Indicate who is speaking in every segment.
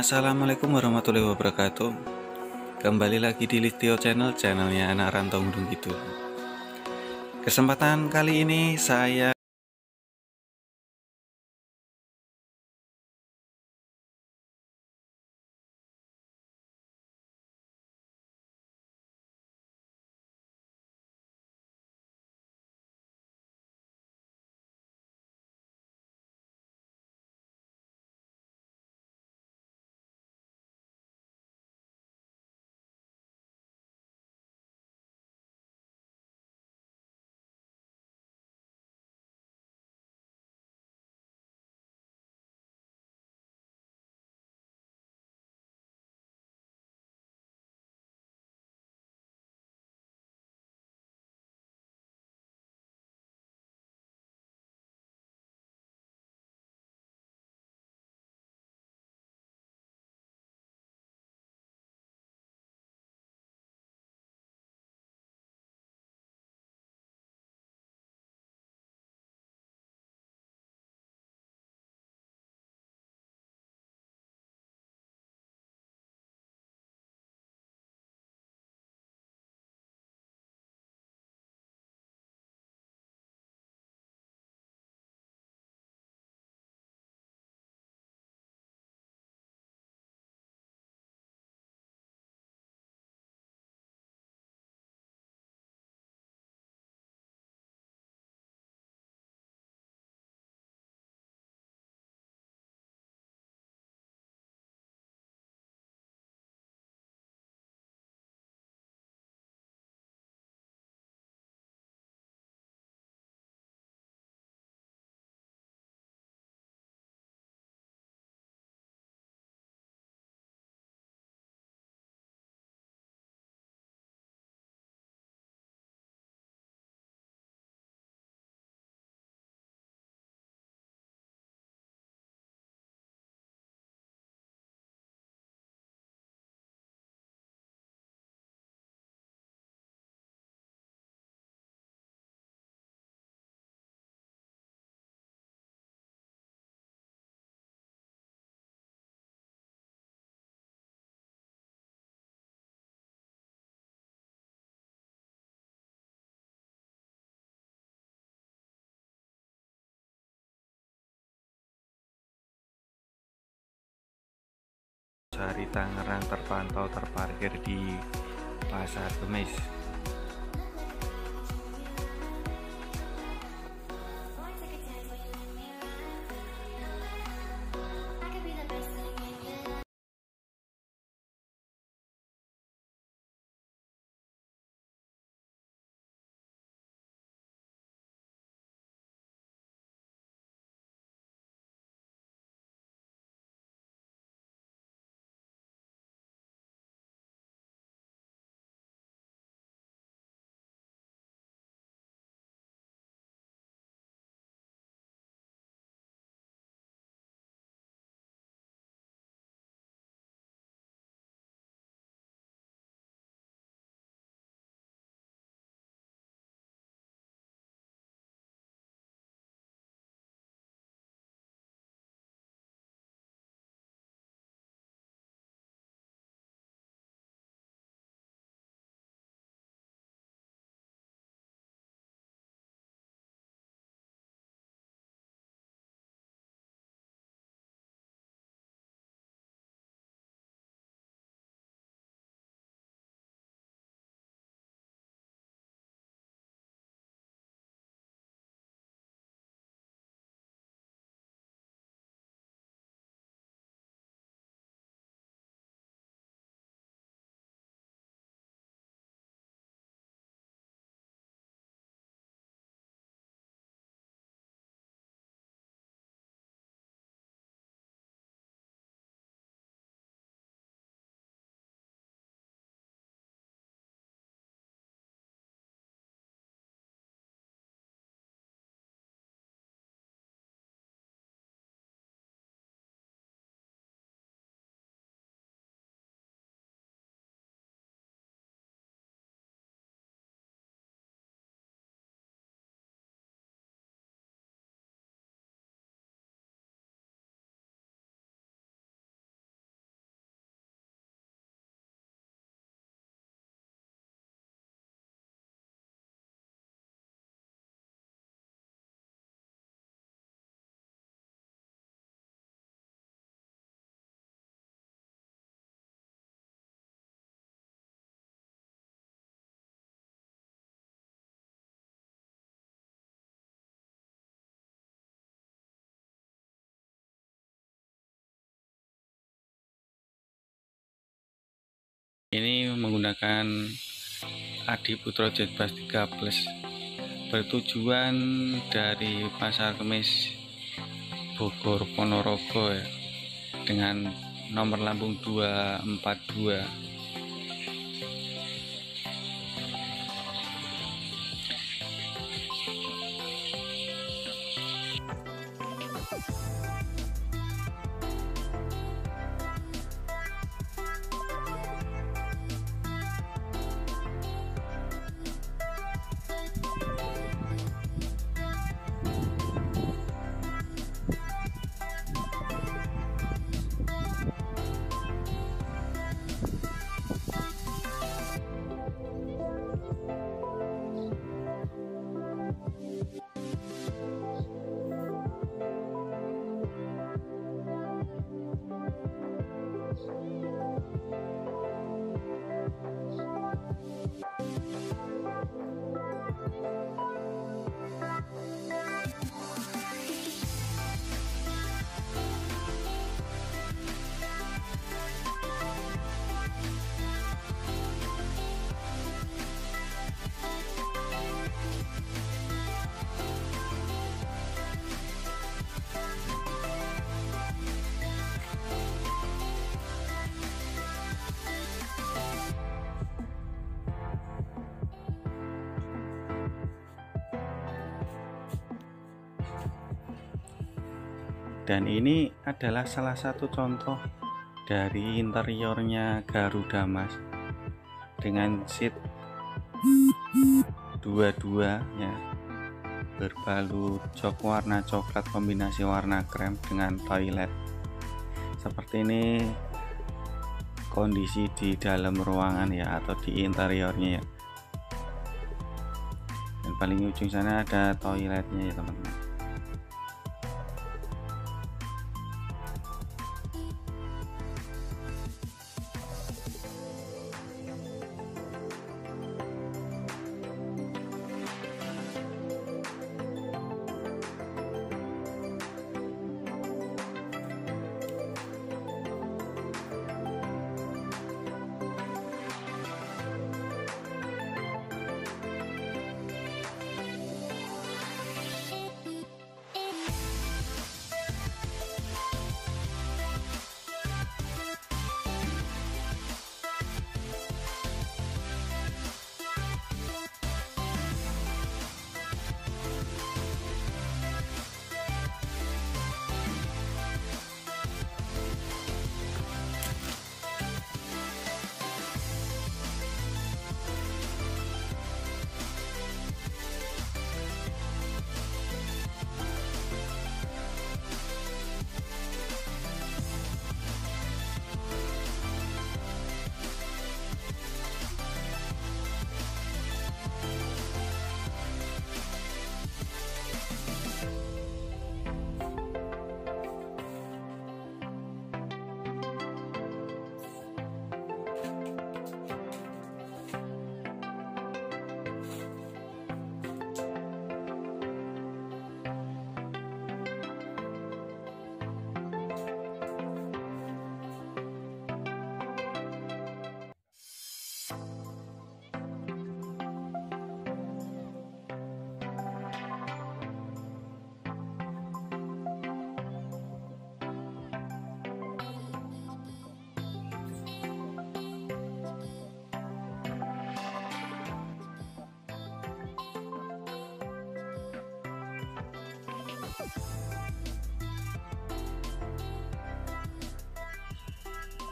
Speaker 1: Assalamualaikum warahmatullahi wabarakatuh. Kembali lagi di Listio Channel, channelnya anak rantau gunung gitu Kesempatan kali ini saya Sari Tangerang terpantau terparkir di Pasar Kemis menggunakan Adi Putro Jetbus 3 Plus bertujuan dari Pasar Kemis Bogor Ponorogo ya dengan nomor lambung 242 dan ini adalah salah satu contoh dari interiornya Garuda Mas. Dengan seat dua-dua ya. Berbalut jok warna coklat kombinasi warna krem dengan toilet. Seperti ini kondisi di dalam ruangan ya atau di interiornya ya. Dan paling ujung sana ada toiletnya ya teman-teman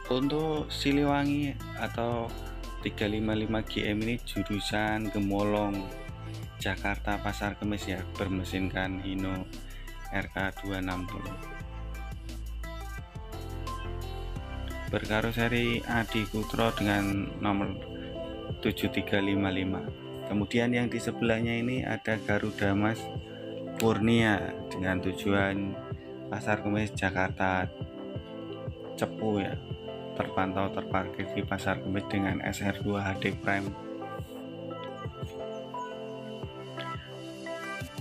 Speaker 1: untuk Siliwangi atau 355 GM ini jurusan Gemolong Jakarta Pasar Kemis ya bermesinkan Hino RK260 berkaroseri Adi Kutro dengan nomor 7355 kemudian yang di sebelahnya ini ada Garuda Mas Purnia dengan tujuan Pasar Kemis Jakarta Cepu ya terpantau terparkir di Pasar Kemis dengan SR2 HD Prime.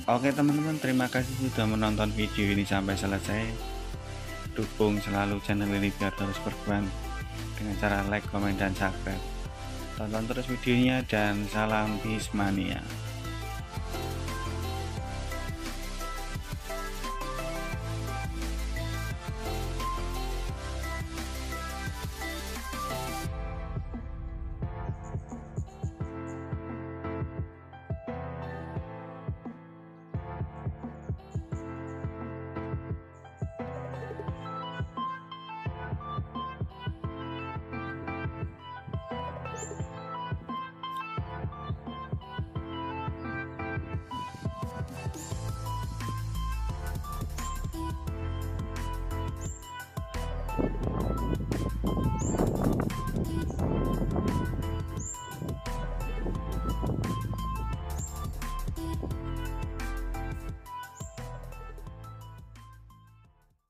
Speaker 1: Oke teman-teman, terima kasih sudah menonton video ini sampai selesai. Dukung selalu channel ini biar terus berkembang dengan cara like, komen, dan subscribe. tonton terus videonya dan salam bismania